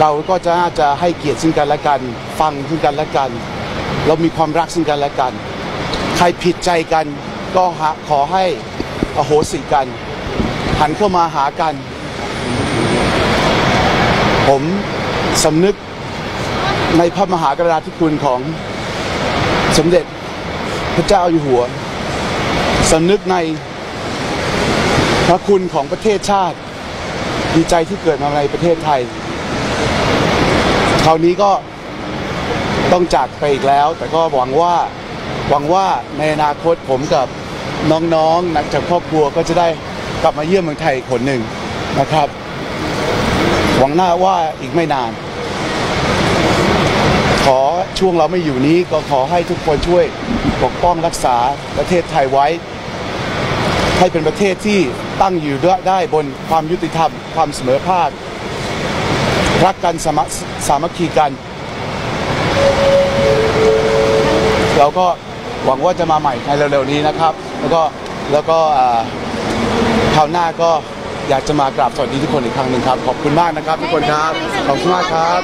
เราก็จะน่าจะให้เกียรติซึ่งกันและกัน ฟังซึ่งกันและกัน เรามีความรักซึ่งกันและกัน ใครผิดใจกันก็หาขอให้อโหสิกัน หันเข้ามาหากัน ผมสำนึกในพระมหากรุณาธิคุณของสมเด็จพระเจ้าอยู่หัวสำนึกในพระคุณของประเทศชาติ ดีใจที่เกิดมาในประเทศไทย คราวนี้ก็ต้องจากไปอีกแล้ว แต่ก็หวังว่าหวังว่าในอนาคตผมกับน้องๆนักจากครอบครัวก็จะได้กลับมาเยี่ยมเมืองไทยอีกคนหนึ่งนะครับ หวังหน้าว่าอีกไม่นาน ขอช่วงเราไม่อยู่นี้ก็ขอให้ทุกคนช่วยปกป้องรักษาประเทศไทยไว้ ให้เป็นประเทศที่ตั้งอยู่ได้บนความยุติธรรม ความเสมอภาค รักกันสามัคสามัคคีกัน เราก็หวังว่าจะมาใหม่ในเร็วๆนี้นะครับ แล้วก็แล้วก็อ่าคราวหน้าก็อยากจะมากราบสวัสดีทุกคนอีกครั้งหนึ่งครับ ขอบคุณมากนะครับทุกคนครับ ขอบคุณมากครับ